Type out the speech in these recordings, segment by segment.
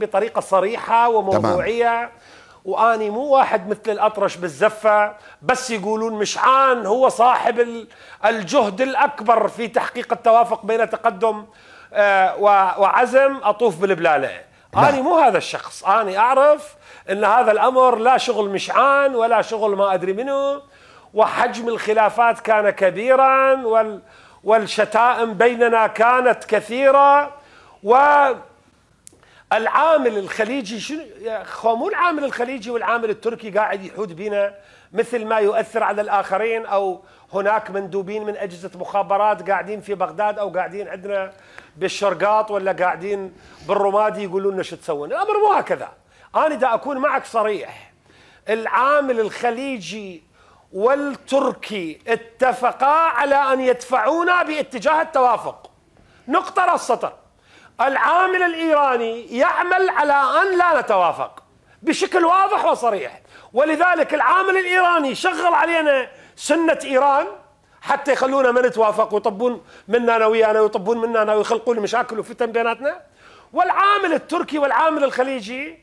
بطريقة صريحة وموضوعية. وأني مو واحد مثل الأطرش بالزفة بس يقولون مشعان هو صاحب الجهد الأكبر في تحقيق التوافق بين تقدم آه، وعزم أطوف بالبلالة. أني مو هذا الشخص. أني أعرف إن هذا الأمر لا شغل مشعان ولا شغل ما أدري منه وحجم الخلافات كان كبيرا وال والشتائم بيننا كانت كثيرة و العامل الخليجي شنو يا مو العامل الخليجي والعامل التركي قاعد يحود بنا مثل ما يؤثر على الآخرين أو هناك مندوبين من أجهزة مخابرات قاعدين في بغداد أو قاعدين عندنا بالشرقاط ولا قاعدين بالرمادي يقولون لنا شو تسوون. الامر مو هكذا أنا دا أكون معك صريح العامل الخليجي والتركي اتفقا على أن يدفعونا باتجاه التوافق. نقطة السطر العامل الإيراني يعمل على أن لا نتوافق بشكل واضح وصريح. ولذلك العامل الإيراني شغل علينا سنة إيران حتى يخلونا ما نتوافق ويطبون منا أنا ويانا ويطبون منا أنا ويخلقون مشاكل وفتن بيناتنا. والعامل التركي والعامل الخليجي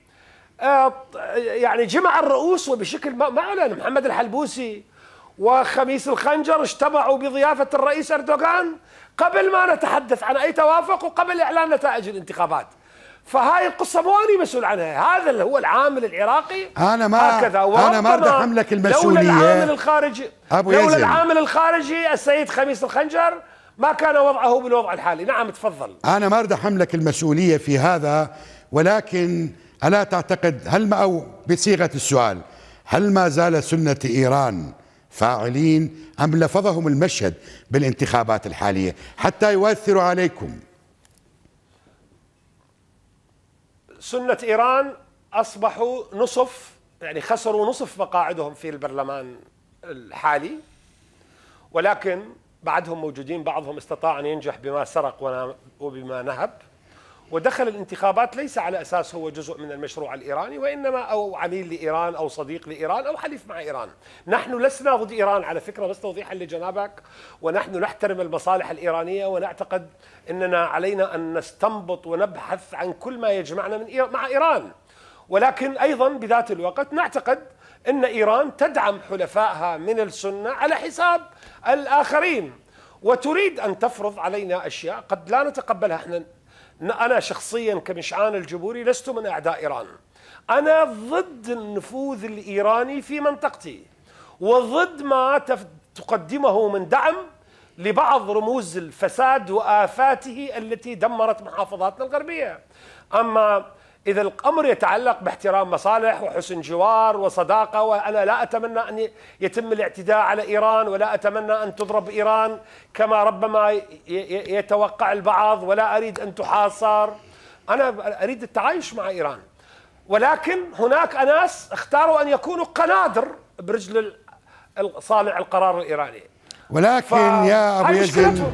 آه، يعني جمع الرؤوس وبشكل ما أعلن. محمد الحلبوسي وخميس الخنجر اجتمعوا بضيافة الرئيس أردوغان قبل ما نتحدث عن أي توافق وقبل إعلان نتائج الانتخابات. فهاي القصة مو أنا مسؤول عنها هذا اللي هو العامل العراقي. أنا ما هكذا. أنا ما بدي أحملك المسؤولية. لولا العامل الخارجي أبو لولا العامل الخارجي السيد خميس الخنجر ما كان وضعه بالوضع الحالي. نعم تفضل. أنا ما بدي أحملك المسؤولية في هذا ولكن ألا تعتقد هل ما أو بصيغة السؤال هل ما زال سنة إيران فاعلين أم لفظهم المشهد بالانتخابات الحالية حتى يؤثروا عليكم؟ سنة إيران أصبحوا نصف يعني خسروا نصف مقاعدهم في البرلمان الحالي ولكن بعدهم موجودين بعضهم استطاع أن ينجح بما سرق وبما نهب. ودخل الانتخابات ليس على أساس هو جزء من المشروع الإيراني وإنما أو عميل لإيران أو صديق لإيران أو حليف مع إيران. نحن لسنا ضد إيران على فكرة بس توضيحا لجنابك ونحن نحترم المصالح الإيرانية ونعتقد إننا علينا أن نستنبط ونبحث عن كل ما يجمعنا من إيران مع إيران. ولكن أيضا بذات الوقت نعتقد إن إيران تدعم حلفائها من السنة على حساب الآخرين وتريد أن تفرض علينا أشياء قد لا نتقبلها إحنا أنا شخصيا كمشعان الجبوري لست من أعداء إيران. أنا ضد النفوذ الإيراني في منطقتي وضد ما تقدمه من دعم لبعض رموز الفساد وآفاته التي دمرت محافظاتنا الغربية. أما إذا الأمر يتعلق باحترام مصالح وحسن جوار وصداقة وأنا لا أتمنى أن يتم الاعتداء على إيران ولا أتمنى أن تضرب إيران كما ربما يتوقع البعض ولا أريد أن تحاصر. أنا أريد التعايش مع إيران. ولكن هناك أناس اختاروا أن يكونوا قنادر برجل صانع القرار الإيراني. ولكن يا أبو يزن